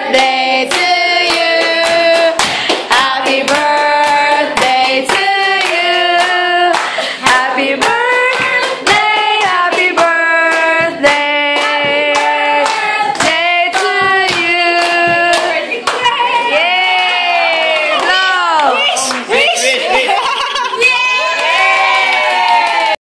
birthday